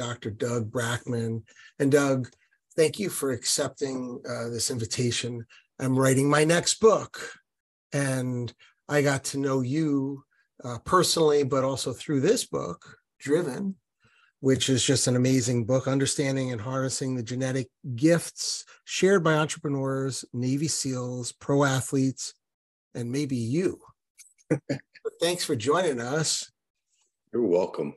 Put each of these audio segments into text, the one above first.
Dr. Doug Brackmann. And Doug, thank you for accepting uh, this invitation. I'm writing my next book, and I got to know you uh, personally, but also through this book, Driven, which is just an amazing book, understanding and harnessing the genetic gifts shared by entrepreneurs, Navy SEALs, pro athletes, and maybe you. Thanks for joining us. You're welcome.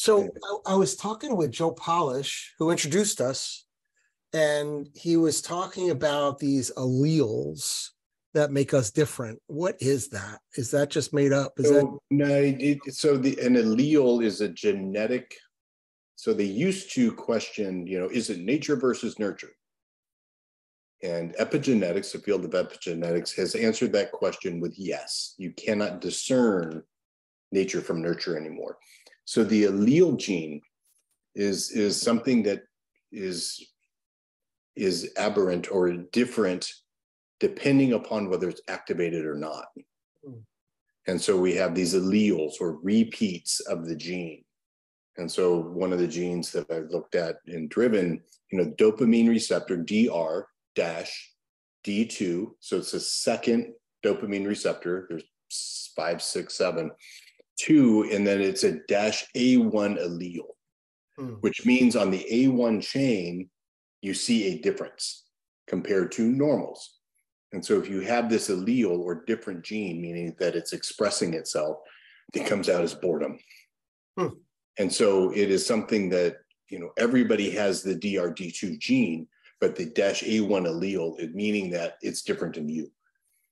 So I, I, was talking with Joe Polish, who introduced us, and he was talking about these alleles that make us different. What is that? Is that just made up? Is so, that no? It, so the an allele is a genetic. So they used to question, you know, is it nature versus nurture? And epigenetics, the field of epigenetics, has answered that question with yes. You cannot discern nature from nurture anymore. So the allele gene is is something that is is aberrant or different depending upon whether it's activated or not. Mm. And so we have these alleles or repeats of the gene. And so one of the genes that I looked at in driven, you know, dopamine receptor DR dash D2. So it's a second dopamine receptor. There's five, six, seven, two, and then it's a dash A1 allele, hmm. which means on the A1 chain, you see a difference compared to normals. And so if you have this allele or different gene, meaning that it's expressing itself, it comes out as boredom. Hmm. And so it is something that, you know, everybody has the DRD2 gene, but the dash A1 allele, meaning that it's different in you.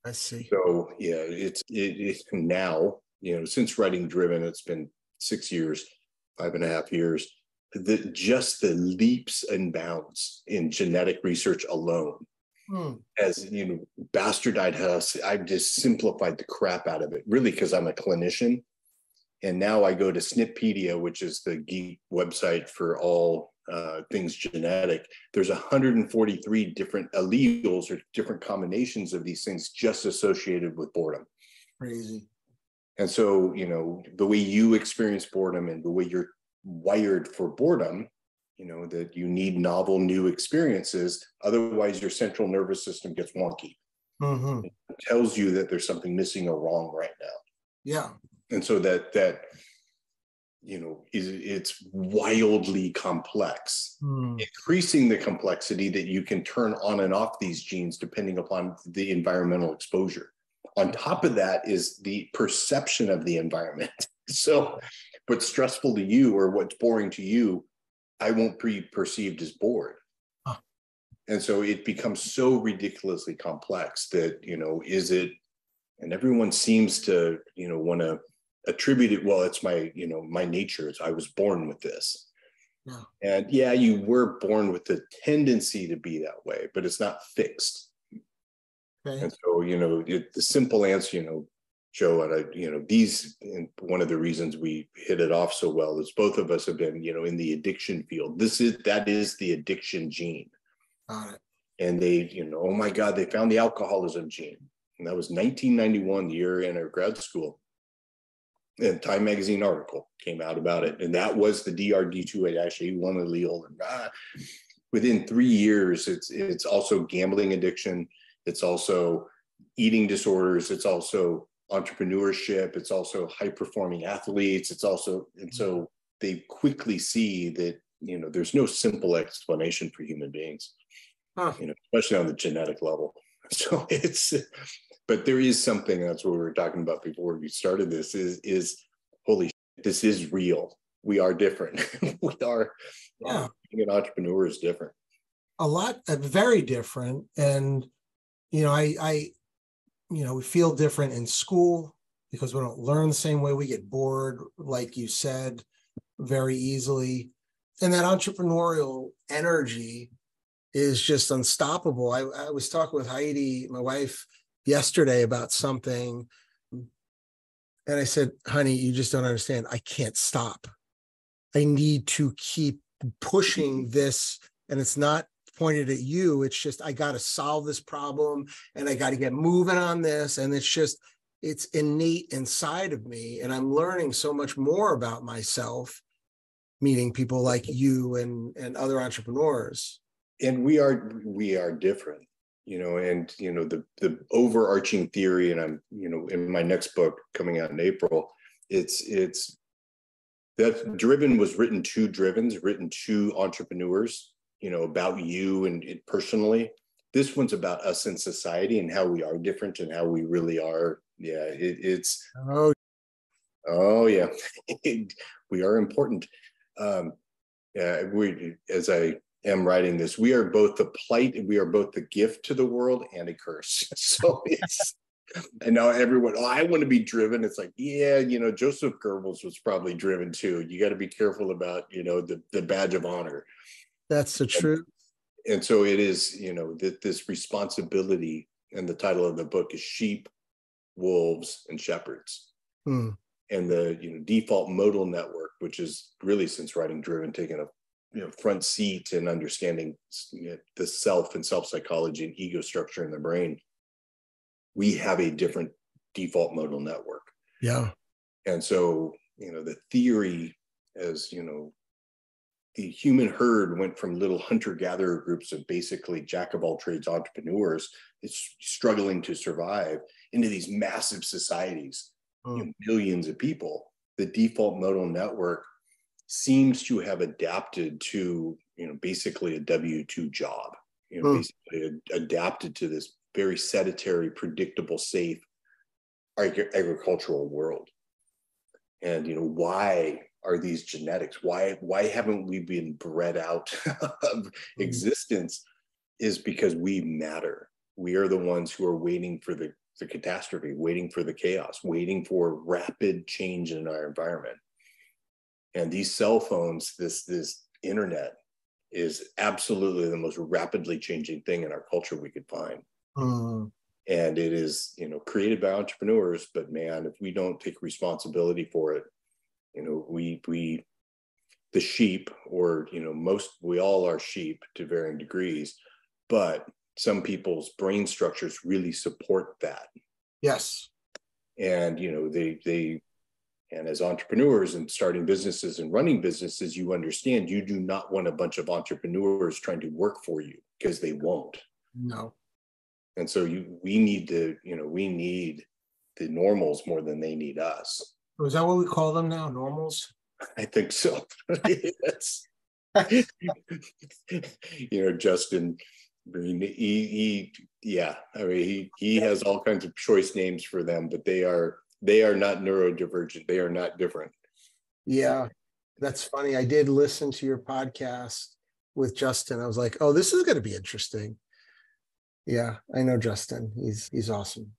I see. So yeah, it's it, it's now, you know, since writing driven, it's been six years, five and a half years. The just the leaps and bounds in genetic research alone Hmm. As you know, bastardized us, I've just simplified the crap out of it, really, because I'm a clinician. And now I go to SNPpedia, which is the geek website for all uh, things genetic. There's 143 different alleles or different combinations of these things just associated with boredom. Crazy. And so, you know, the way you experience boredom and the way you're wired for boredom you know that you need novel new experiences. Otherwise your central nervous system gets wonky. Mm-hmm. tells you that there's something missing or wrong right now. Yeah. And so that that you know is it's wildly complex mm. increasing the complexity that you can turn on and off these genes depending upon the environmental exposure on top of that is the perception of the environment so what's stressful to you or what's boring to you I won't be perceived as bored. Huh. And so it becomes so ridiculously complex that, you know, is it, and everyone seems to, you know, want to attribute it, well, it's my, you know, my nature. I was born with this. Yeah. And yeah, you were born with the tendency to be that way, but it's not fixed. Okay. And so, you know, it, the simple answer, you know, Joe, and I, you know, these, and one of the reasons we hit it off so well is both of us have been, you know, in the addiction field. This is, that is the addiction gene. Got it. And they, you know, oh my God, they found the alcoholism gene. And that was 1991, the year in our grad school. And Time Magazine article came out about it. And that was the DRD2A-A1 allele. And ah, within three years, it's, it's also gambling addiction. It's also eating disorders. It's also entrepreneurship it's also high performing athletes it's also and so mm-hmm. they quickly see that you know there's no simple explanation for human beings huh. you know especially on the genetic level so it's but there is something that's what we were talking about before we started this is is holy shit, this is real we are different we are yeah. being an entrepreneur is different a lot uh, very different and you know i i you know, we feel different in school because we don't learn the same way. We get bored, like you said, very easily. And that entrepreneurial energy is just unstoppable. I, I was talking with Heidi, my wife, yesterday about something. And I said, honey, you just don't understand. I can't stop. I need to keep pushing this. And it's not pointed at you. It's just, I got to solve this problem and I got to get moving on this. And it's just, it's innate inside of me. And I'm learning so much more about myself meeting people like you and and other entrepreneurs. And we are we are different, you know, and you know, the the overarching theory, and I'm, you know, in my next book coming out in April, it's it's that driven was written to drivens, written to entrepreneurs, you know, about you and it personally. This one's about us in society and how we are different and how we really are. Yeah, it, it's oh, oh yeah, we are important. Um, yeah, we as I am writing this, we are both the plight and we are both the gift to the world and a curse. So it's and now everyone, oh, I want to be driven. It's like, yeah, you know, Joseph Goebbels was probably driven too. You got to be careful about, you know, the the badge of honor. That's the truth. And, so it is, you know, that this responsibility, and the title of the book is Sheep, Wolves, and Shepherds. Hmm. And the you know default modal network, which is really since writing driven, taking a you know front seat and understanding you know, the self and self psychology and ego structure in the brain we have a different default modal network. Yeah. And so, you know, the theory as, you know, the human herd went from little hunter gatherer groups of basically jack of all trades entrepreneurs, it's struggling to survive into these massive societies, mm. you know, millions of people. The default modal network seems to have adapted to, you know, basically a W 2 job, you know, mm. basically adapted to this very sedentary, predictable, safe agricultural world. And you know, why are these genetics? Why why haven't we been bred out of mm-hmm. existence? Is because we matter. We are the ones who are waiting for the, the catastrophe, waiting for the chaos, waiting for rapid change in our environment. And these cell phones, this this internet, is absolutely the most rapidly changing thing in our culture we could find. Mm. And it is, you know, created by entrepreneurs, but man, if we don't take responsibility for it, you know, we we the sheep, or you know, most we all are sheep to varying degrees, but some people's brain structures really support that. Yes. And you know, they they and as entrepreneurs and starting businesses and running businesses, you understand you do not want a bunch of entrepreneurs trying to work for you because they won't. No and so you we need to you know we need the normals more than they need us is that what we call them now normals? I think so. Yes. You know justin he, he yeah i mean he he has all kinds of choice names for them but they are they are not neurodivergent. They are not different. Yeah that's funny. I did listen to your podcast with justin. I was like oh this is going to be interesting. Yeah, I know Justin. He's he's awesome.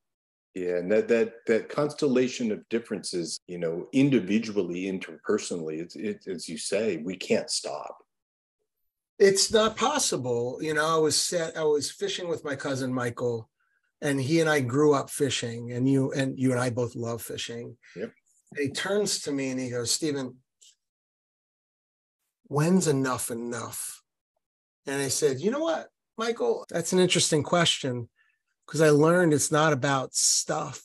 Yeah, and that that that constellation of differences, you know, individually, interpersonally, it's it, as you say, we can't stop. It's not possible. You know, I was set. I was fishing with my cousin Michael, and he and I grew up fishing, and you and you and I both love fishing. Yep. And he turns to me and he goes, Stephen, when's enough enough? And I said, you know what? Michael, that's an interesting question because I learned it's not about stuff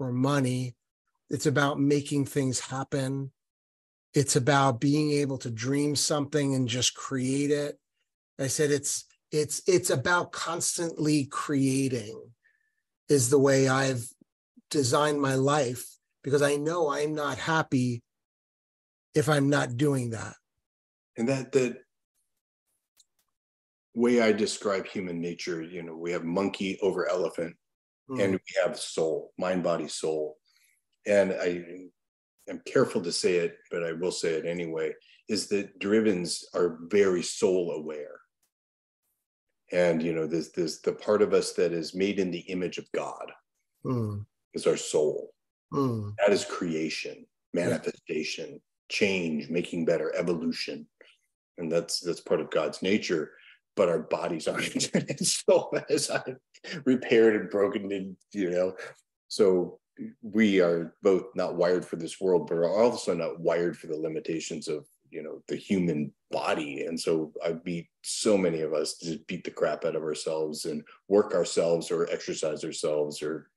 or money. It's about making things happen. It's about being able to dream something and just create it. I said it's it's it's about constantly creating is the way I've designed my life because I know I'm not happy if I'm not doing that. And that that way I describe human nature, you know, we have monkey over elephant, mm. and we have soul, mind, body, soul. And I am careful to say it, but I will say it anyway, is that drivens are very soul aware. And you know, there's this the part of us that is made in the image of God mm. is our soul. Mm. That is creation, manifestation, yeah. change, making better, evolution. And that's that's part of God's nature but our bodies aren't. and so as I repaired and broken, and you know, so we are both not wired for this world, but are also not wired for the limitations of you know the human body. And so I beat so many of us to beat the crap out of ourselves and work ourselves or exercise ourselves or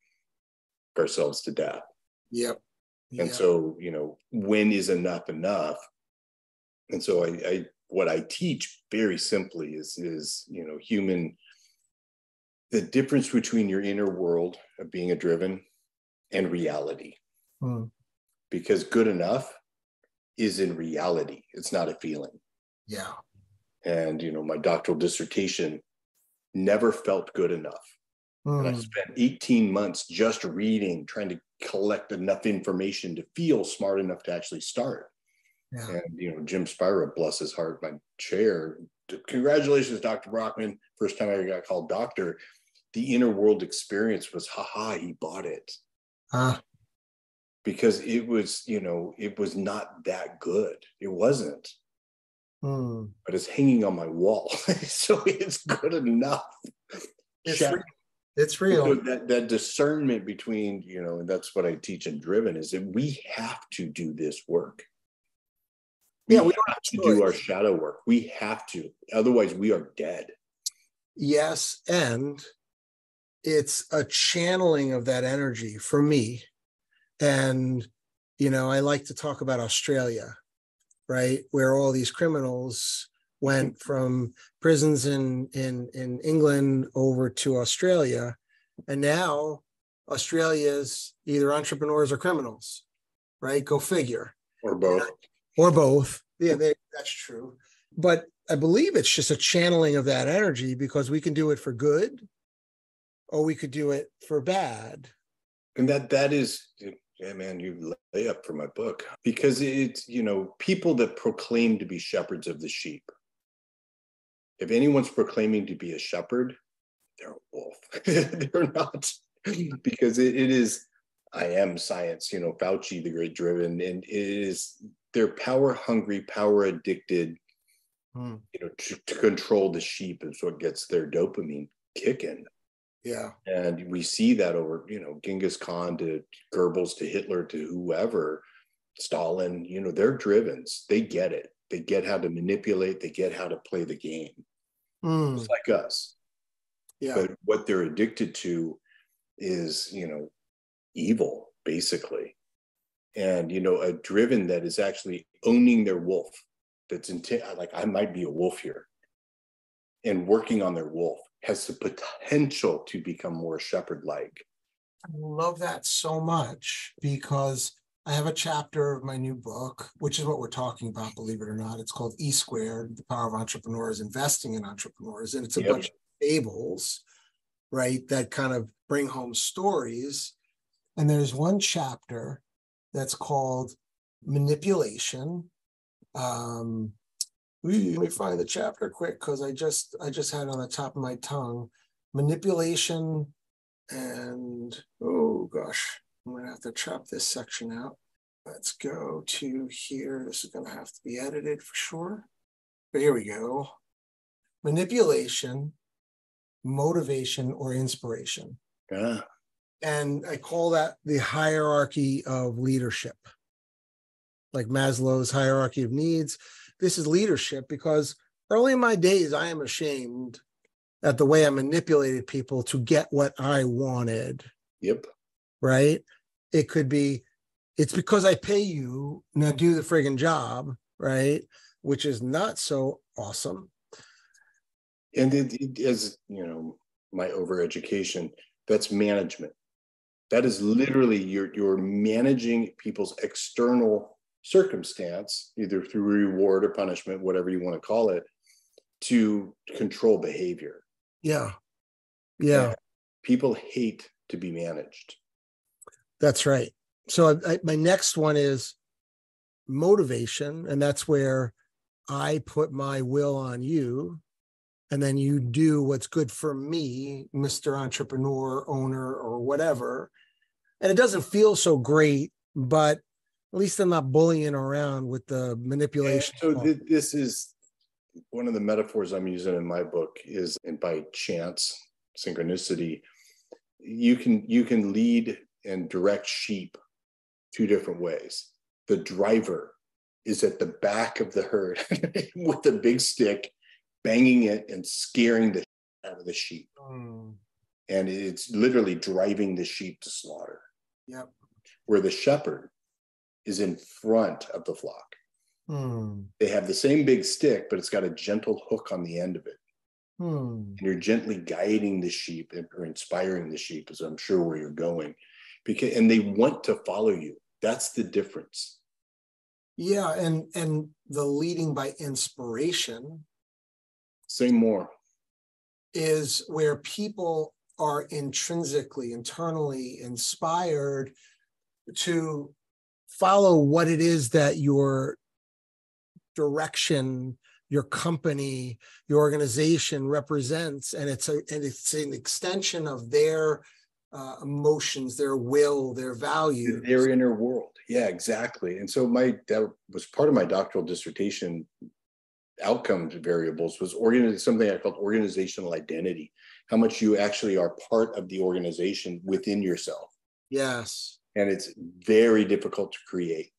ourselves to death. Yep. And so, you know, when is enough enough? and so I, I what I teach very simply is is you know human the difference between your inner world of being a driven and reality. Hmm. Because good enough is in reality, it's not a feeling. Yeah. And, you know, my doctoral dissertation never felt good enough. And I hmm. spent 18 months just reading, trying to collect enough information to feel smart enough to actually start. Yeah. And, you know, Jim Spira, bless his heart, my chair. Congratulations, Dr. Brackmann. First time I ever got called doctor the inner world experience was haha he bought it huh. because it was you know it was not that good it wasn't hmm. but it's hanging on my wall so it's good enough it's, real. it's real so that, that discernment between you know and that's what i teach in driven is that we have to do this work yeah we don't have to do our shadow work. We have to. Otherwise we are dead. Yes and it's a channeling of that energy for me. And you know i like to talk about australia right? Where all these criminals went mm-hmm. from prisons in in in england over to australia. And now australia's either entrepreneurs or criminals right? Go figure. Or both or both yeah they, that's true but i believe it's just a channeling of that energy because we can do it for good or we could do it for bad. And that that is yeah, man, you lay up for my book because it's you know people that proclaim to be shepherds of the sheep. If anyone's proclaiming to be a shepherd, they're a wolf. they're not because it, it is. I am science, you know, Fauci, the great driven, and it is they're power hungry, power addicted. Hmm. You know, to, to control the sheep is what gets their dopamine kicking. Yeah. And we see that over, you know, Genghis Khan to Goebbels to Hitler to whoever, Stalin, you know, they're driven. They get it. They get how to manipulate, they get how to play the game. Mm. It's like us. Yeah. But what they're addicted to is, you know, evil, basically. And, you know, a driven that is actually owning their wolf, that's intent, like, I might be a wolf here, and working on their wolf has the potential to become more shepherd like. I love that so much because I have a chapter of my new book, which is what we're talking about, believe it or not. It's called E Squared, The Power of Entrepreneurs, Investing in Entrepreneurs. And it's a yep. bunch of fables, right, that kind of bring home stories. And there's one chapter that's called Manipulation. Um, let me find the chapter quick because I just I just had on the top of my tongue manipulation and oh gosh, I'm gonna have to chop this section out. Let's go to here. This is gonna have to be edited for sure. But here we go. Manipulation, motivation, or inspiration. Yeah. And I call that the hierarchy of leadership, like Maslow's hierarchy of needs this is leadership because early in my days, I am ashamed at the way I manipulated people to get what I wanted. Yep. Right. It could be, it's because I pay you now do the friggin' job, right? Which is not so awesome. And it, it is, you know, my overeducation, that's management. That is literally you're you're managing people's external circumstance, either through reward or punishment, whatever you want to call it, to control behavior. Yeah. Yeah. And people hate to be managed. That's right. So I, I, my next one is motivation. And that's where I put my will on you. And then you do what's good for me, Mr. Entrepreneur, owner, or whatever. And it doesn't feel so great, but at least I'm not bullying around with the manipulation. so th- this is one of the metaphors I'm using in my book is and by chance, synchronicity, you can you can lead and direct sheep two different ways. The driver is at the back of the herd with a big stick, banging it and scaring the out of the sheep. Mm. And it's literally driving the sheep to slaughter. Yep. Where the shepherd is in front of the flock. Hmm. They have the same big stick, but it's got a gentle hook on the end of it. Hmm. And you're gently guiding the sheep or inspiring the sheep, as I'm sure where you're going. Because and they want to follow you. That's the difference. Yeah, and and the leading by inspiration. Say more. Is where people are intrinsically, internally inspired to follow what it is that your direction your company your organization represents. And it's a and it's an extension of their uh, emotions their will their values. Their inner world. Yeah exactly. And so my that was part of my doctoral dissertation outcomes variables was organ something i called organizational identity how much you actually are part of the organization within yourself. Yes. And it's very difficult to create.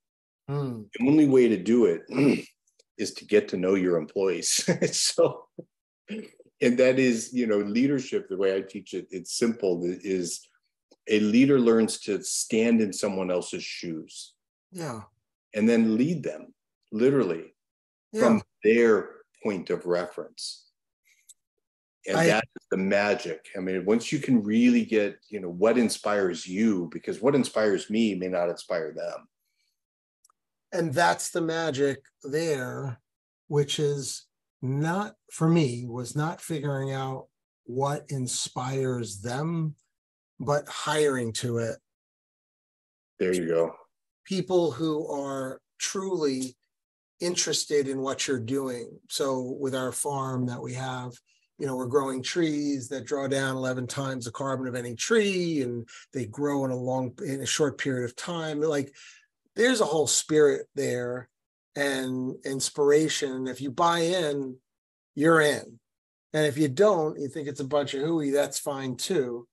Hmm. the only way to do it is to get to know your employees. So and that is you know leadership the way i teach it it's simple is a leader learns to stand in someone else's shoes. Yeah. And then lead them literally yeah. from their point of reference and I- that's the magic. I mean once you can really get you know what inspires you because what inspires me may not inspire them. And that's the magic there which is not for me was not figuring out what inspires them but hiring to it. There you go. People who are truly interested in what you're doing. So with our farm that we have you know we're growing trees that draw down 11 times the carbon of any tree and they grow in a long in a short period of time like there's a whole spirit there and inspiration. If you buy in, you're in. And if you don't, you think it's a bunch of hooey, that's fine too.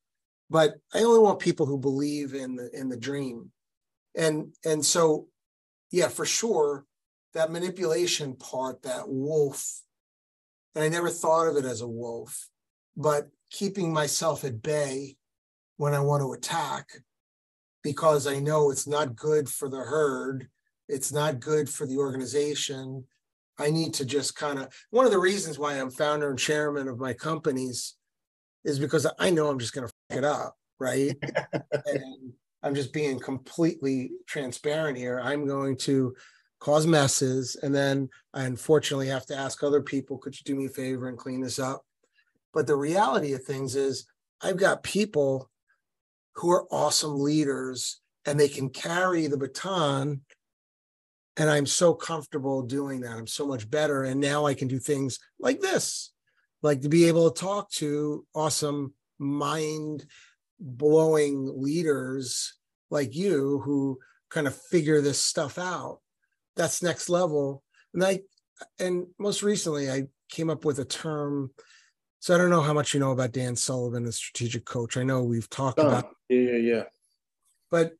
But I only want people who believe in the in the dream. And and so yeah, for sure, that manipulation part, that wolf, and I never thought of it as a wolf, but keeping myself at bay when I want to attack because I know it's not good for the herd. It's not good for the organization. I need to just kind of, one of the reasons why I'm founder and chairman of my companies is because I know I'm just going to fuck it up, right? and I'm just being completely transparent here. I'm going to cause messes. And then I unfortunately have to ask other people, could you do me a favor and clean this up? But the reality of things is, I've got people who are awesome leaders and they can carry the baton. And I'm so comfortable doing that. I'm so much better. And now I can do things like this, like to be able to talk to awesome mind blowing leaders like you who kind of figure this stuff out. That's next level. And I, and most recently, I came up with a term. So I don't know how much you know about Dan Sullivan, the strategic coach. I know we've talked Oh, about yeah, yeah, yeah. but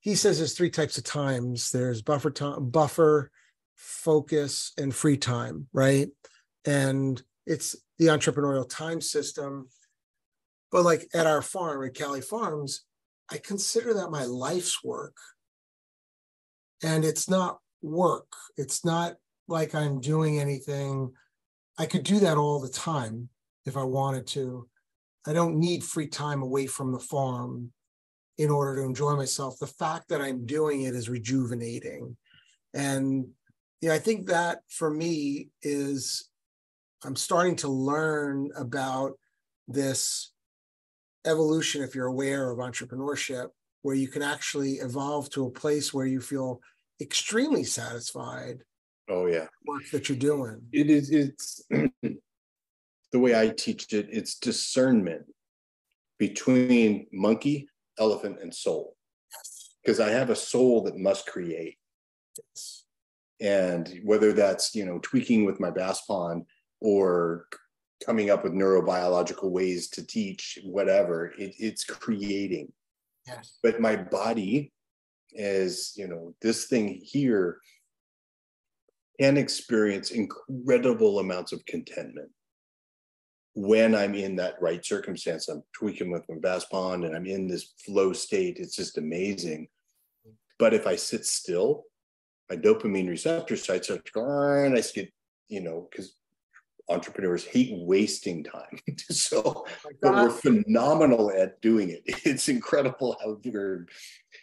he says there's three types of times there's buffer time buffer focus and free time right and it's the entrepreneurial time system but like at our farm at cali farms i consider that my life's work and it's not work it's not like i'm doing anything i could do that all the time if i wanted to i don't need free time away from the farm in order to enjoy myself. The fact that I'm doing it is rejuvenating. And yeah, I think that for me is I'm starting to learn about this evolution, if you're aware of entrepreneurship, where you can actually evolve to a place where you feel extremely satisfied Oh yeah. work that you're doing. It is it's the way I teach it, it's discernment between monkey, elephant, and soul. Because I have a soul that must create. Yes. And whether that's, you know, tweaking with my bass pond or coming up with neurobiological ways to teach, whatever, it, it's creating. Yes. But my body is, you know, this thing here can experience incredible amounts of contentment when I'm in that right circumstance. I'm tweaking with my bass pond and I'm in this flow state. It's just amazing. But if I sit still, my dopamine receptor sites are and I get, you know, because entrepreneurs hate wasting time. so, oh but we're phenomenal at doing it. It's incredible how we're,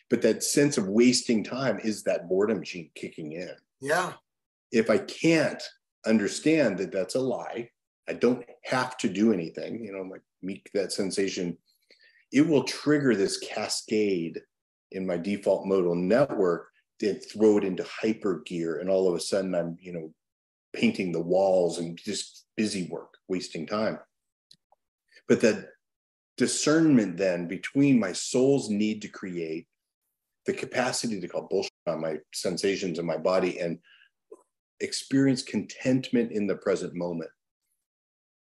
but that sense of wasting time is that boredom gene kicking in. Yeah. If I can't understand that that's a lie, I don't have to do anything, you know, like meet that sensation, it will trigger this cascade in my default modal network then throw it into hyper gear and all of a sudden i'm you know painting the walls and just busy work, wasting time. But that discernment then between my soul's need to create, the capacity to call bullshit on my sensations in my body, and experience contentment in the present moment.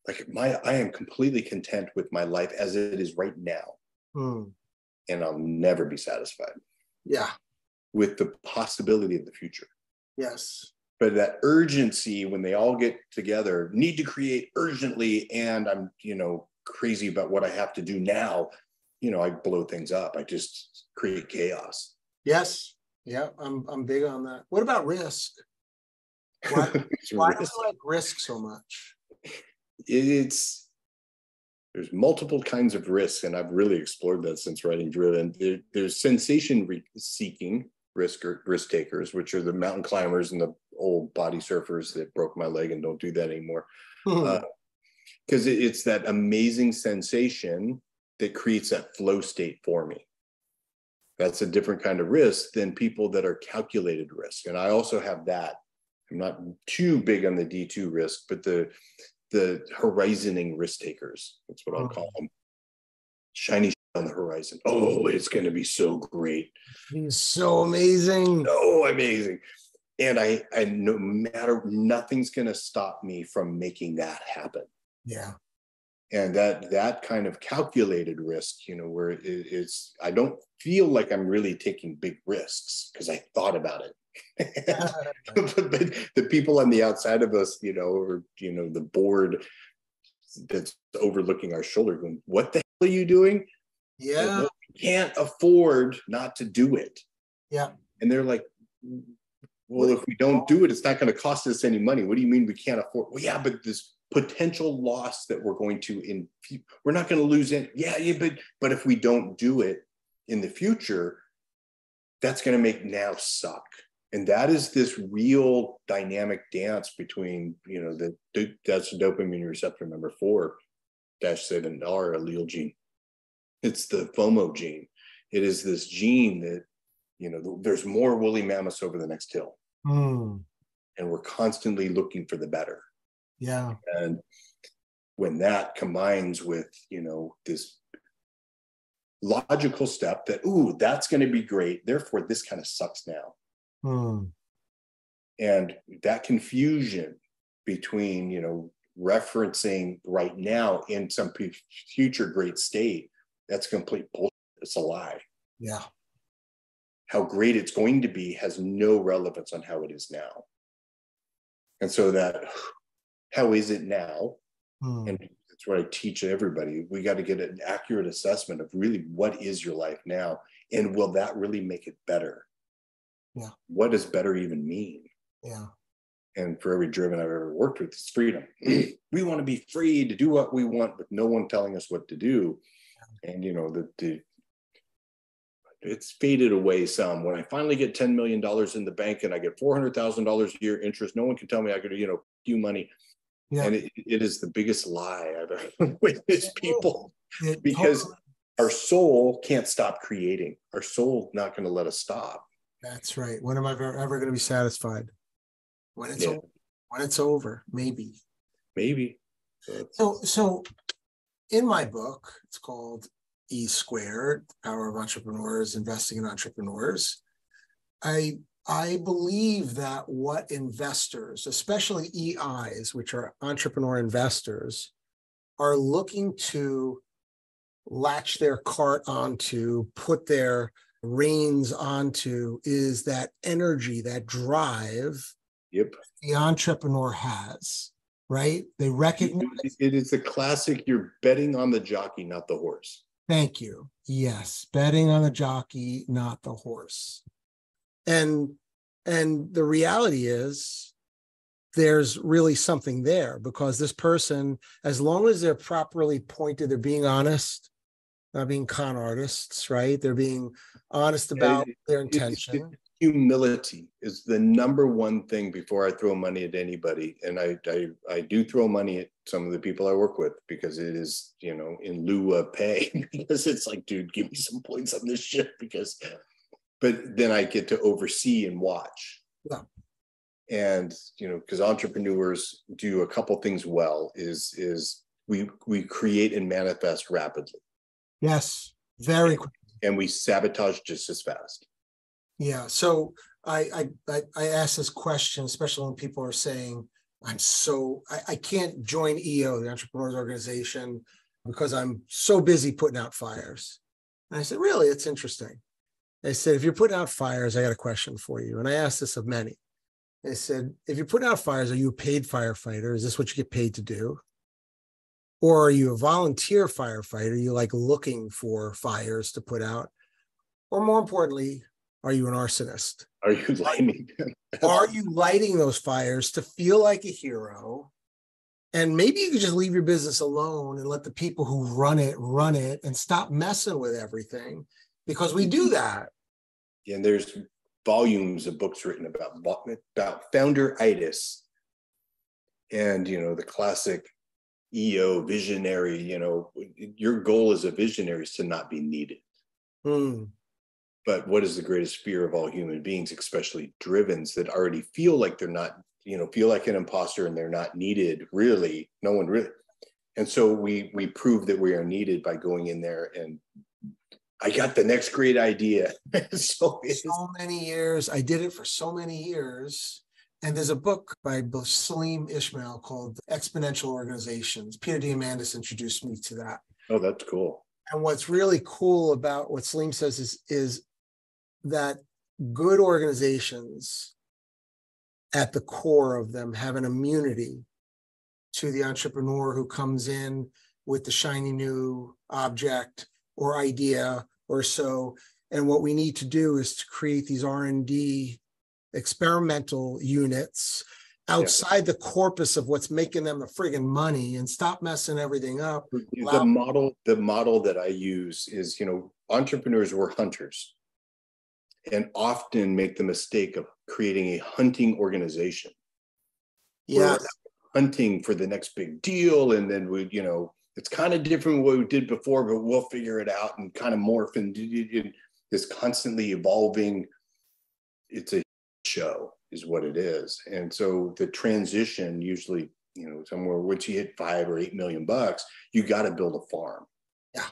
Like my, I am completely content with my life as it is right now. Mm. And I'll never be satisfied. Yeah. With the possibility of the future. Yes but that urgency when they all get together need to create urgently and i'm you know crazy about what i have to do now you know i blow things up i just create chaos yes yeah i'm i'm big on that what about risk why, why do you like risk so much it's there's multiple kinds of risks and i've really explored that since writing driven there, there's sensation seeking risk risk takers, which are the mountain climbers and the old body surfers that broke my leg and don't do that anymore. Because mm-hmm. uh, it, it's that amazing sensation that creates that flow state for me. That's a different kind of risk than people that are calculated risk. And I also have that. I'm not too big on the D2 risk, but the the horizoning risk takers. That's what I'll mm. call them. Shiny on the horizon. Oh, it's going to be so great. So amazing. So amazing. And I, I no matter nothing's going to stop me from making that happen. Yeah. And that that kind of calculated risk, you know, where it, it's I don't feel like I'm really taking big risks because I thought about it. but, but the people on the outside of us, you know, or you know, the board that's overlooking our shoulder going, what the hell are you doing? Yeah. We can't afford not to do it. Yeah. And they're like, well, if we don't do it, it's not going to cost us any money. What do you mean we can't afford? Well, yeah, but this potential loss that we're going to in we're not going to lose it. Yeah, yeah, but but if we don't do it in the future, that's going to make now suck. And that is this real dynamic dance between, you know, the that's the dopamine receptor number four dash seven R allele gene it's the FOMO gene. It is this gene that, you know, there's more woolly mammoths over the next hill. Mm. And we're constantly looking for the better. Yeah. And when that combines with, you know, this logical step that, ooh, that's going to be great. Therefore, this kind of sucks now. Mm. And that confusion between, you know, referencing right now in some future great state that's complete bullshit. It's a lie. Yeah. How great it's going to be has no relevance on how it is now. And so that how is it now? Hmm. And that's what I teach everybody. We got to get an accurate assessment of really what is your life now? And will that really make it better? Yeah. What does better even mean? Yeah. And for every driven I've ever worked with, it's freedom. we want to be free to do what we want, with no one telling us what to do and you know the, the it's faded away some. When I finally get $10 million in the bank and I get $400,000 a year interest, no one can tell me I could, you know, few money. Yeah. And it, it is the biggest lie I've ever witnessed people because our soul can't stop creating. Our soul not going to let us stop. That's right. When am I ever, ever going to be satisfied? When it's yeah. over. When it's over, maybe. Maybe. So, so in my book, it's called E Squared, Power of Entrepreneurs, Investing in Entrepreneurs. I I believe that what investors, especially EIs, which are entrepreneur investors, are looking to latch their cart onto, put their reins onto, is that energy, that drive yep. the entrepreneur has right? They recognize it is a classic. You're betting on the jockey, not the horse. Thank you. Yes, betting on the jockey, not the horse. And and the reality is there's really something there because this person as long as they're properly pointed they're being honest not being con artists right they're being honest about their intention humility is the number one thing before I throw money at anybody. And I, I, I do throw money at some of the people I work with because it is, you know, in lieu of pay because it's like, dude, give me some points on this shit because, but then I get to oversee and watch. Yeah. And, you know, because entrepreneurs do a couple things well is, is we, we create and manifest rapidly. Yes. Very quick. And we sabotage just as fast. Yeah. So I I I ask this question, especially when people are saying, I'm so I, I can't join EO, the entrepreneurs organization, because I'm so busy putting out fires. And I said, really, it's interesting. They said, if you're putting out fires, I got a question for you. And I asked this of many. They said, if you're putting out fires, are you a paid firefighter? Is this what you get paid to do? Or are you a volunteer firefighter? You like looking for fires to put out? Or more importantly, are you an arsonist? Are you lighting Are you lighting those fires to feel like a hero? And maybe you could just leave your business alone and let the people who run it run it and stop messing with everything because we do that. And there's volumes of books written about about founderitis and you know the classic EO visionary, you know, your goal as a visionary is to not be needed. Mm but what is the greatest fear of all human beings especially drivens that already feel like they're not you know feel like an imposter and they're not needed really? No one really. And so we we prove that we are needed by going in there and i got the next great idea so, so many years i did it for so many years and there's a book by Salim Ismail called Exponential Organizations. Peter Diamandis introduced me to that. Oh, that's cool. And what's really cool about what Salim says is, is that good organizations at the core of them have an immunity to the entrepreneur who comes in with the shiny new object or idea or so and what we need to do is to create these r&d experimental units outside yeah. the corpus of what's making them the friggin' money and stop messing everything up the model the model that i use is you know entrepreneurs were hunters and often make the mistake of creating a hunting organization. Yeah. Hunting for the next big deal. And then we, you know, it's kind of different what we did before, but we'll figure it out and kind of morph and this constantly evolving. It's a show, is what it is. And so the transition usually, you know, somewhere once you hit five or eight million bucks, you got to build a farm. Yeah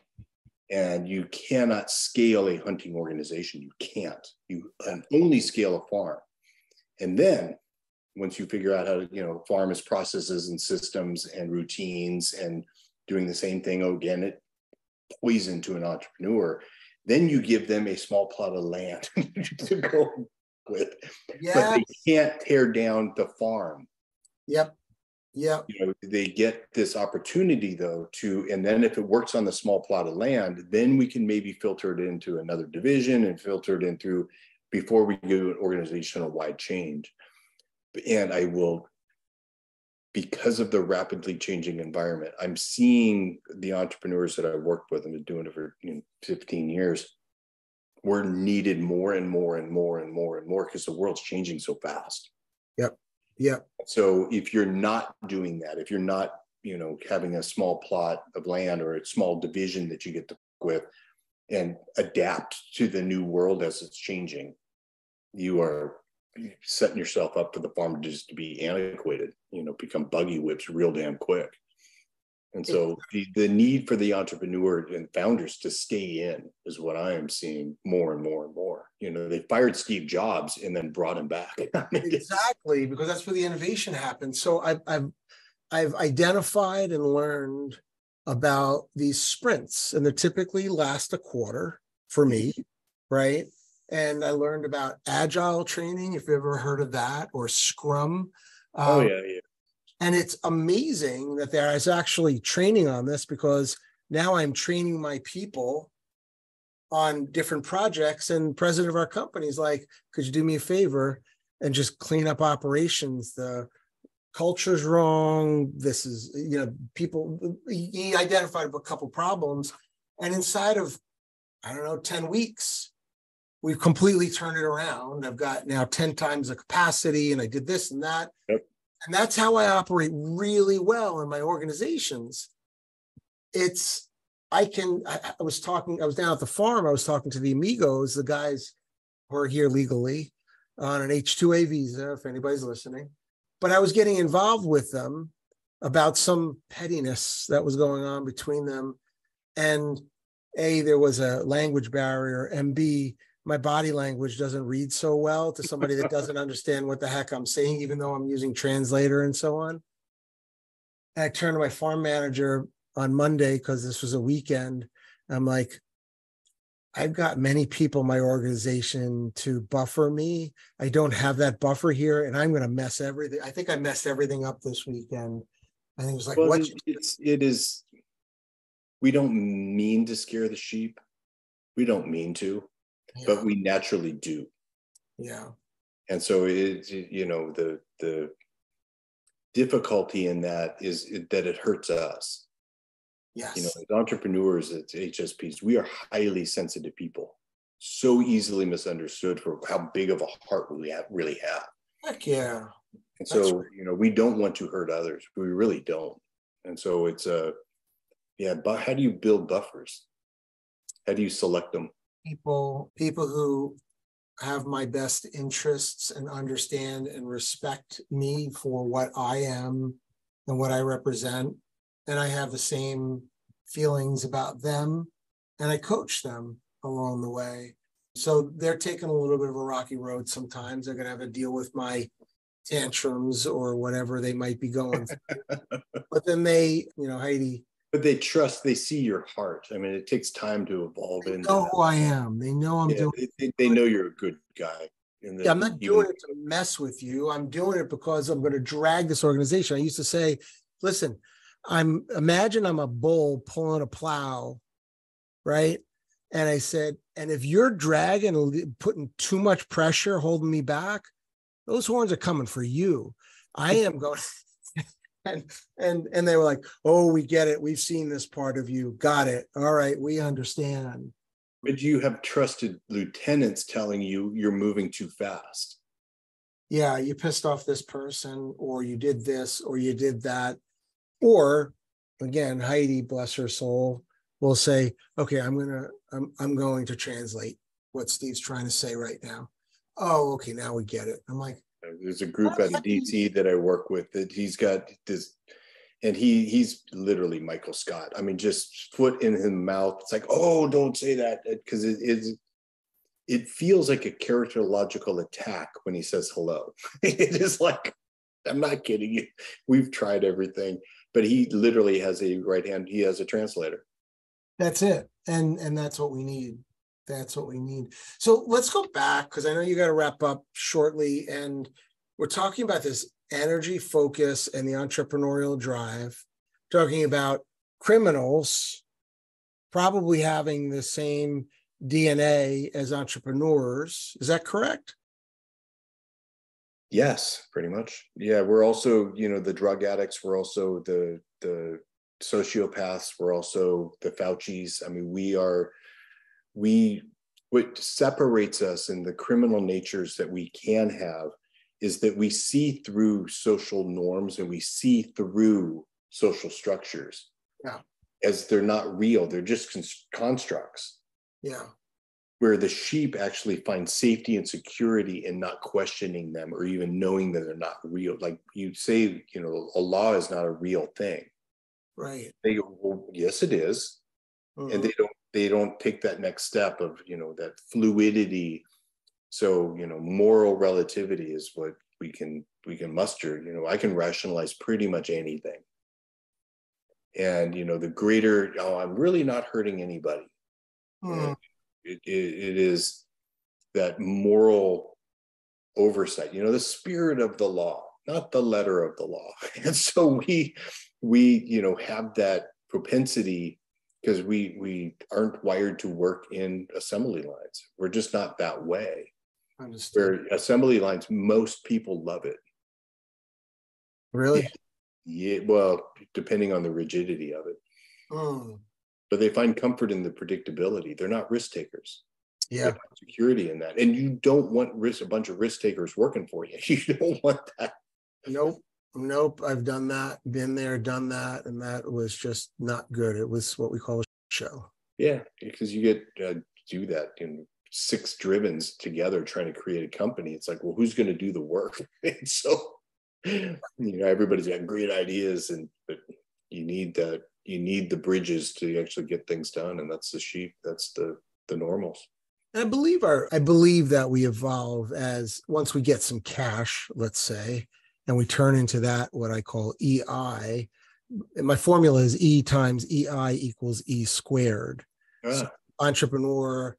and you cannot scale a hunting organization. You can't. You can only scale a farm. And then once you figure out how to, you know, farm is processes and systems and routines and doing the same thing again, it poison to an entrepreneur. Then you give them a small plot of land to go with. Yes. But they can't tear down the farm. Yep. Yeah. You know, they get this opportunity though to, and then if it works on the small plot of land, then we can maybe filter it into another division and filter it in through before we do an organizational wide change. And I will, because of the rapidly changing environment, I'm seeing the entrepreneurs that I've worked with and been doing it for you know, 15 years we're needed more and more and more and more and more because the world's changing so fast. Yep. Yeah. So if you're not doing that, if you're not, you know, having a small plot of land or a small division that you get to with and adapt to the new world as it's changing, you are setting yourself up for the farm just to be antiquated, you know, become buggy whips real damn quick. And so the, the need for the entrepreneur and founders to stay in is what I am seeing more and more and more. You know, they fired Steve Jobs and then brought him back. exactly, because that's where the innovation happens. So I've, I've I've identified and learned about these sprints, and they typically last a quarter for me, right? And I learned about agile training, if you've ever heard of that, or Scrum. Oh um, yeah, yeah and it's amazing that there is actually training on this because now I'm training my people on different projects. And president of our company is like, could you do me a favor? and just clean up operations. The culture's wrong. This is, you know, people, he identified a couple problems. And inside of, I don't know, 10 weeks, we've completely turned it around. I've got now 10 times the capacity and I did this and that. Yep. And that's how I operate really well in my organizations. It's, I can, I, I was talking, I was down at the farm, I was talking to the amigos, the guys who are here legally on an H2A visa, if anybody's listening but I was getting involved with them about some pettiness that was going on between them. And A, there was a language barrier, and B, my body language doesn't read so well to somebody that doesn't understand what the heck I'm saying, even though I'm using translator and so on. And I turned to my farm manager on Monday because this was a weekend. I'm like, I've got many people in my organization to buffer me. I don't have that buffer here, and I'm going to mess everything. I think I messed everything up this weekend. I think it was like, well, what? It's, it is. We don't mean to scare the sheep. We don't mean to, yeah. but we naturally do. Yeah. And so it, you know, the the difficulty in that is that it hurts us Yes. You know, as entrepreneurs at HSPs, we are highly sensitive people, so easily misunderstood for how big of a heart we have, really have. Heck yeah. And so, right. you know, we don't want to hurt others. We really don't. And so it's a, uh, yeah, but how do you build buffers? How do you select them? People, people who have my best interests and understand and respect me for what I am and what I represent and I have the same feelings about them and I coach them along the way. So they're taking a little bit of a rocky road sometimes. They're going to have to deal with my tantrums or whatever they might be going through. but then they, you know, Heidi. But they trust, they see your heart. I mean, it takes time to evolve. They know who I am. They know I'm yeah, doing they, they, know you're a good guy. yeah, I'm not doing it to mess with you. I'm doing it because I'm going to drag this organization. I used to say, listen, I'm imagine I'm a bull pulling a plow, right? And I said, and if you're dragging, putting too much pressure, holding me back, those horns are coming for you. I am going. And and and they were like, "Oh, we get it. We've seen this part of you. Got it. All right, we understand." But you have trusted lieutenants telling you you're moving too fast. Yeah, you pissed off this person, or you did this, or you did that or again, Heidi, bless her soul, will say, okay, I'm gonna, I'm, I'm going to translate what Steve's trying to say right now. Oh, okay, now we get it. I'm like, there's a group at DC that I work with that he's got this, and he he's literally Michael Scott. I mean, just foot in his mouth. It's like, oh, don't say that uh, because it is. It feels like a characterological attack when he says hello. it is like, I'm not kidding you. We've tried everything but he literally has a right hand he has a translator that's it and and that's what we need that's what we need so let's go back because i know you got to wrap up shortly and we're talking about this energy focus and the entrepreneurial drive talking about criminals probably having the same dna as entrepreneurs is that correct Yes, pretty much. Yeah, we're also, you know, the drug addicts. We're also the the sociopaths. We're also the Faucis. I mean, we are we what separates us in the criminal natures that we can have is that we see through social norms and we see through social structures. Yeah. As they're not real, they're just constructs. Yeah where the sheep actually find safety and security in not questioning them or even knowing that they're not real. Like you say, you know, a law is not a real thing. Right. They go, well, yes, it is. Mm-hmm. And they don't they don't take that next step of, you know, that fluidity. So, you know, moral relativity is what we can we can muster. You know, I can rationalize pretty much anything. And you know, the greater, oh, I'm really not hurting anybody. Mm it, it, it is that moral oversight you know the spirit of the law not the letter of the law and so we we you know have that propensity because we we aren't wired to work in assembly lines we're just not that way Understood. Where assembly lines, most people love it. Really? Yeah, well, depending on the rigidity of it. Mm. But they find comfort in the predictability. They're not risk takers. Yeah. Security in that. And you don't want risk a bunch of risk takers working for you. You don't want that. Nope. Nope. I've done that, been there, done that, and that was just not good. It was what we call a show. Yeah, because you get uh, do that in six drivens together trying to create a company. It's like, well, who's going to do the work? and so, you know, everybody's got great ideas, and but you need the you need the bridges to actually get things done, and that's the sheep. That's the the normals. I believe our I believe that we evolve as once we get some cash, let's say, and we turn into that what I call EI. My formula is E times EI equals E squared. Ah. So entrepreneur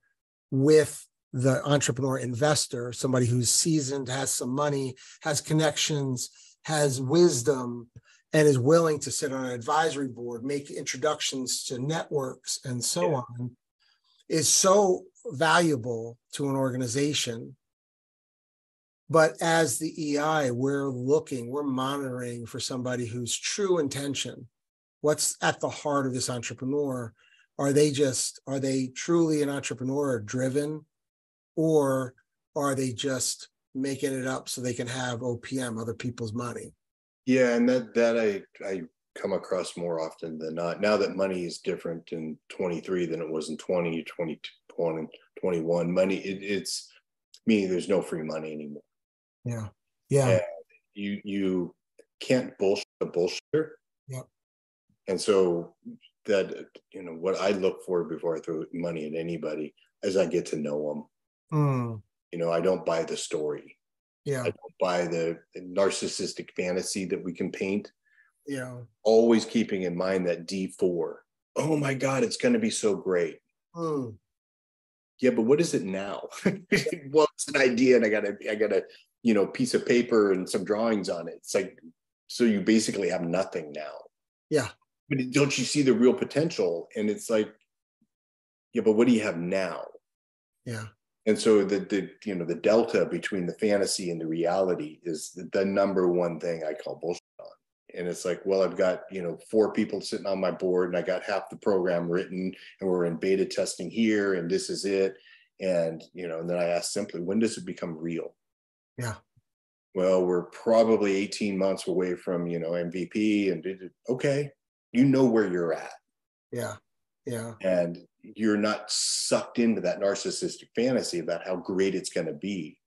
with the entrepreneur investor, somebody who's seasoned, has some money, has connections, has wisdom, and is willing to sit on an advisory board, make introductions to networks, and so yeah. on, is so valuable to an organization but as the EI, we're looking, we're monitoring for somebody whose true intention, what's at the heart of this entrepreneur. Are they just, are they truly an entrepreneur driven? Or are they just making it up so they can have OPM, other people's money? Yeah, and that that I I come across more often than not. Now that money is different in 23 than it was in 20, 20, 21. Money, it, it's meaning there's no free money anymore. Yeah. Yeah. And you you can't bullshit a bullshitter. Yeah. And so that you know what I look for before I throw money at anybody as I get to know them. Mm. You know, I don't buy the story. Yeah. I don't buy the narcissistic fantasy that we can paint. Yeah. Always keeping in mind that D4. Oh my God, it's going to be so great. Mm. Yeah, but what is it now? well, it's an idea, and I gotta, I gotta you know piece of paper and some drawings on it. It's like so you basically have nothing now. Yeah. But don't you see the real potential? And it's like yeah but what do you have now? Yeah. And so the the you know the delta between the fantasy and the reality is the, the number one thing i call bullshit on. And it's like well i've got you know four people sitting on my board and i got half the program written and we're in beta testing here and this is it. And you know and then i ask simply when does it become real yeah. Well, we're probably 18 months away from, you know, MVP and okay, you know where you're at. Yeah. Yeah. And you're not sucked into that narcissistic fantasy about how great it's going to be.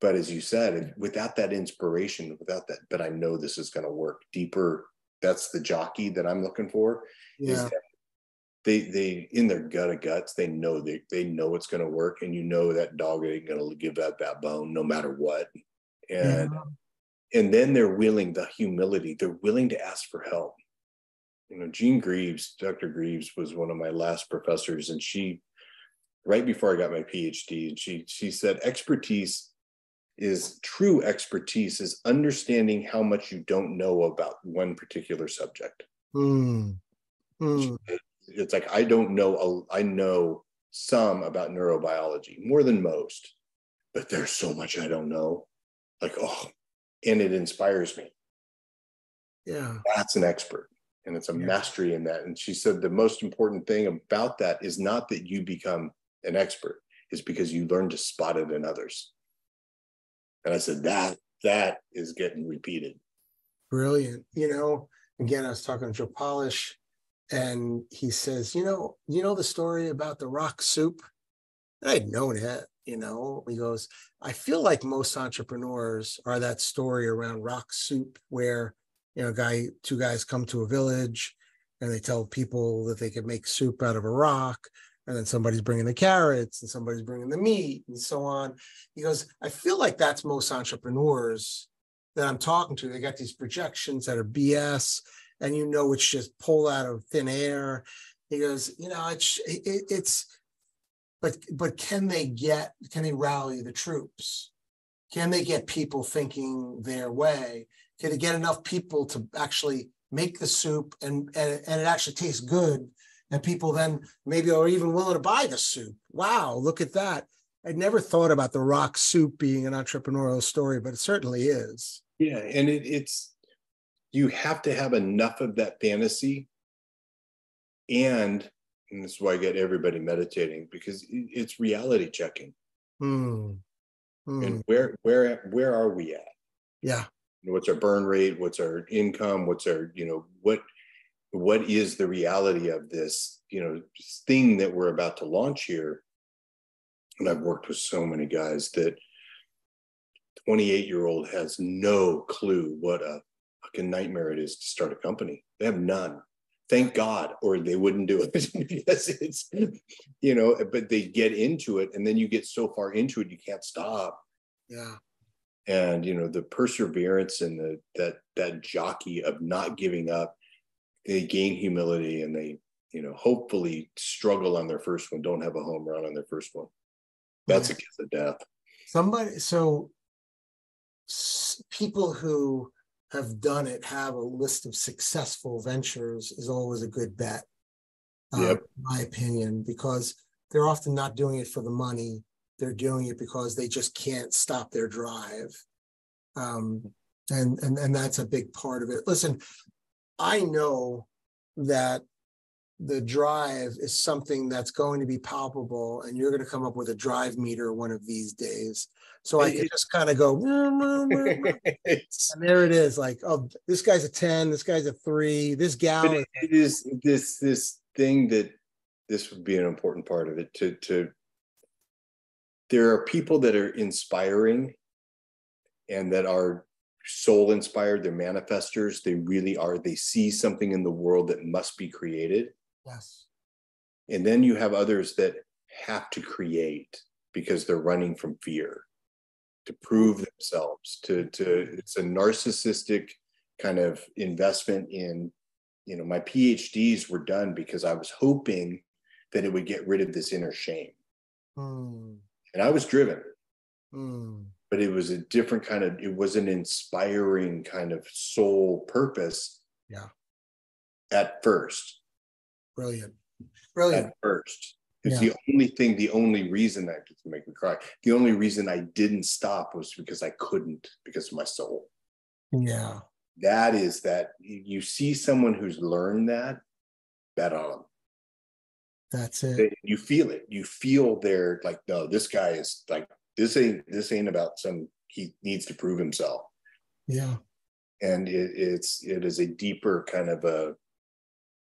But as you said, without that inspiration, without that, but I know this is going to work deeper. That's the jockey that I'm looking for. Yeah they they in their gut of guts they know they they know it's going to work and you know that dog ain't going to give up that bone no matter what and yeah. and then they're willing the humility they're willing to ask for help you know jean greaves dr greaves was one of my last professors and she right before i got my phd and she she said expertise is true expertise is understanding how much you don't know about one particular subject mm. Mm it's like I don't know. I know some about neurobiology more than most, but there's so much I don't know. Like oh, and it inspires me. Yeah, that's an expert, and it's a yeah. mastery in that. And she said the most important thing about that is not that you become an expert, is because you learn to spot it in others. And I said that that is getting repeated. Brilliant. You know, again, I was talking to Joe Polish and he says, "You know, you know the story about the rock soup." And I had known it, you know. He goes, "I feel like most entrepreneurs are that story around rock soup, where you know, guy, two guys come to a village, and they tell people that they can make soup out of a rock." And then somebody's bringing the carrots and somebody's bringing the meat and so on. He goes, I feel like that's most entrepreneurs that I'm talking to. They got these projections that are BS and you know it's just pulled out of thin air. He goes, you know, it's it, it's, but but can they get can they rally the troops? Can they get people thinking their way? Can they get enough people to actually make the soup and and, and it actually tastes good? And people then maybe are even willing to buy the soup. Wow, look at that. I'd never thought about the rock soup being an entrepreneurial story, but it certainly is. Yeah, and it, it's you have to have enough of that fantasy, and, and this is why I get everybody meditating because it's reality checking. Hmm. Hmm. And where where where are we at? Yeah. What's our burn rate? What's our income? What's our you know what what is the reality of this you know thing that we're about to launch here? And I've worked with so many guys that 28 year old has no clue what a fucking nightmare it is to start a company. They have none. Thank God, or they wouldn't do it because it's, you know, but they get into it and then you get so far into it, you can't stop. Yeah. And, you know, the perseverance and the, that, that jockey of not giving up, they gain humility and they, you know, hopefully struggle on their first one, don't have a home run on their first one. That's a kiss of death. Somebody, so people who have done it have a list of successful ventures is always a good bet. Uh, yep. my opinion, because they're often not doing it for the money. They're doing it because they just can't stop their drive. Um, and, and, and that's a big part of it. Listen, I know that the drive is something that's going to be palpable and you're going to come up with a drive meter one of these days so i can just kind of go and there it is like oh this guy's a 10 this guy's a 3 this gal it is this this thing that this would be an important part of it to to there are people that are inspiring and that are soul inspired they're manifestors they really are they see something in the world that must be created. Yes. And then you have others that have to create because they're running from fear to prove themselves to to it's a narcissistic kind of investment in you know my phds were done because i was hoping that it would get rid of this inner shame mm. and i was driven mm. but it was a different kind of it was an inspiring kind of soul purpose yeah at first Brilliant. Brilliant. At first. It's yeah. the only thing, the only reason that to make me cry. The only reason I didn't stop was because I couldn't, because of my soul. Yeah. That is that you see someone who's learned that, bet on them. That's it. You feel it. You feel they're like, no, this guy is like, this ain't this ain't about some he needs to prove himself. Yeah. And it, it's it is a deeper kind of a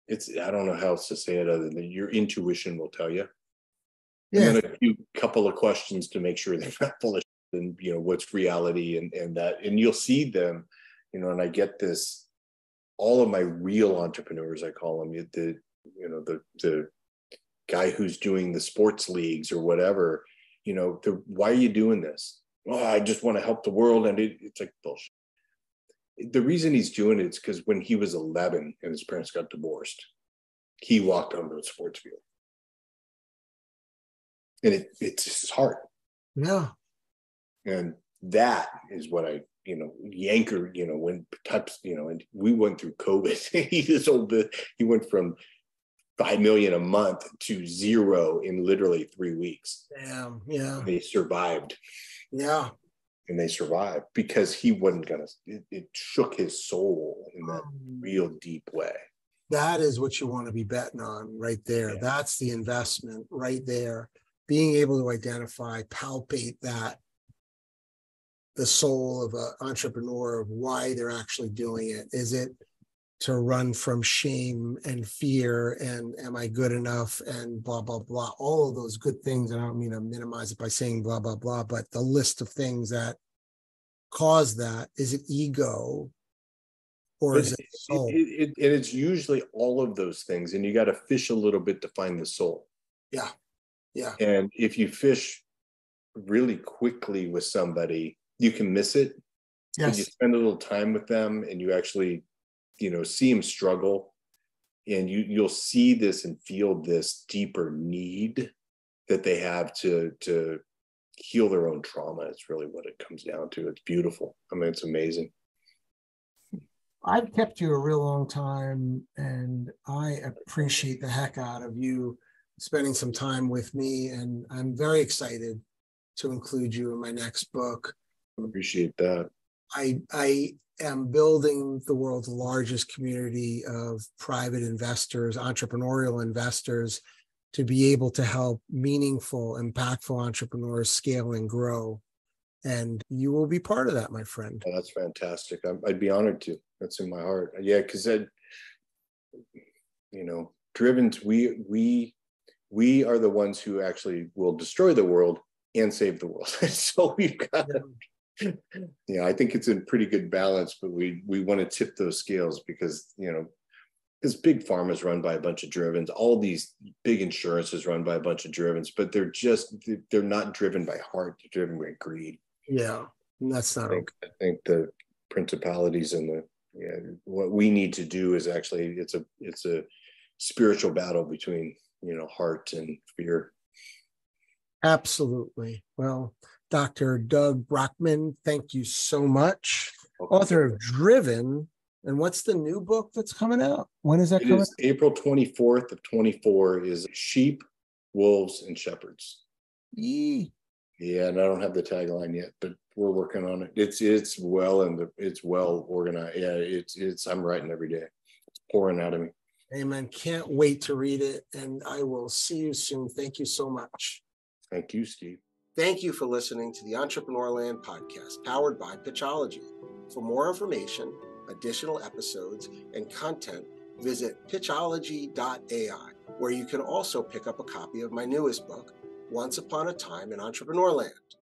it's I don't know how else to say it other than your intuition will tell you. Yeah. And then a few couple of questions to make sure they're not full of and you know what's reality and and that and you'll see them, you know, and I get this all of my real entrepreneurs, I call them the you know the the guy who's doing the sports leagues or whatever, you know, the, why are you doing this? Oh, I just want to help the world, and it, it's like bullshit the reason he's doing it is because when he was 11 and his parents got divorced, he walked onto a sports field. And it, it's his heart. Yeah. And that is what I, you know, Yanker, you know, when types, you know, and we went through COVID. he just old he went from five million a month to zero in literally three weeks. Damn. Yeah. They survived. Yeah and they survived because he wasn't gonna it, it shook his soul in that um, real deep way. that is what you want to be betting on right there. Yeah. that's the investment right there. Being able to identify palpate that the soul of an entrepreneur of why they're actually doing it. Is it to run from shame and fear and am I good enough? and blah blah blah all of those good things. And I don't mean to minimize it by saying blah blah blah but the list of things that cause that is it ego or is it, it soul? It, it, and it's usually all of those things and you got to fish a little bit to find the soul. Yeah. Yeah. And if you fish really quickly with somebody you can miss it yes. you spend a little time with them and you actually you know see him struggle and you you'll see this and feel this deeper need that they have to to heal their own trauma it's really what it comes down to it's beautiful i mean it's amazing i've kept you a real long time and i appreciate the heck out of you spending some time with me and i'm very excited to include you in my next book. Appreciate that. I I am building the world's largest community of private investors, entrepreneurial investors, to be able to help meaningful, impactful entrepreneurs scale and grow. And you will be part of that, my friend. Oh, that's fantastic. i would be honored to. That's in my heart. Yeah, because that, you know, driven. To, we we we are the ones who actually will destroy the world and save the world. so we've got. Yeah yeah, I think it's in pretty good balance, but we we want to tip those scales because you know, because big pharma is run by a bunch of drivens, all these big insurances run by a bunch of drivens, but they're just they're not driven by heart, they're driven by greed. Yeah, that's not I think, okay. I think the principalities and the yeah, what we need to do is actually it's a it's a spiritual battle between you know heart and fear. Absolutely. Well, Dr. Doug Brackmann, thank you so much. Okay. Author of Driven. And what's the new book that's coming out? When is that it coming? Is April 24th of 24 is Sheep, Wolves, and Shepherds. Yee. Yeah, and I don't have the tagline yet, but we're working on it. It's it's well and it's well organized. Yeah, it's it's I'm writing every day. It's pouring out of me. Amen. Can't wait to read it. And I will see you soon. Thank you so much. Thank you, Steve. Thank you for listening to the Entrepreneurland podcast powered by Pitchology. For more information, additional episodes, and content, visit pitchology.ai, where you can also pick up a copy of my newest book, Once Upon a Time in Entrepreneurland.